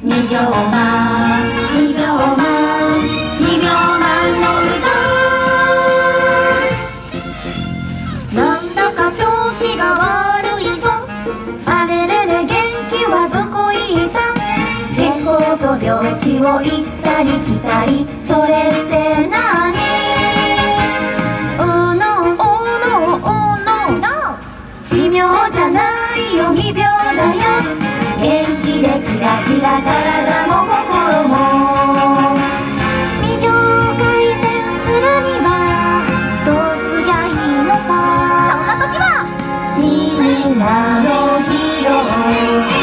2秒前2秒前2秒前の歌なんだか調子が悪いぞあれれれ元気はどこ行った健康と病気を行ったり来たりそれって何 Oh no, oh no, oh no, no 微妙じゃないよ未病だよ。なの日を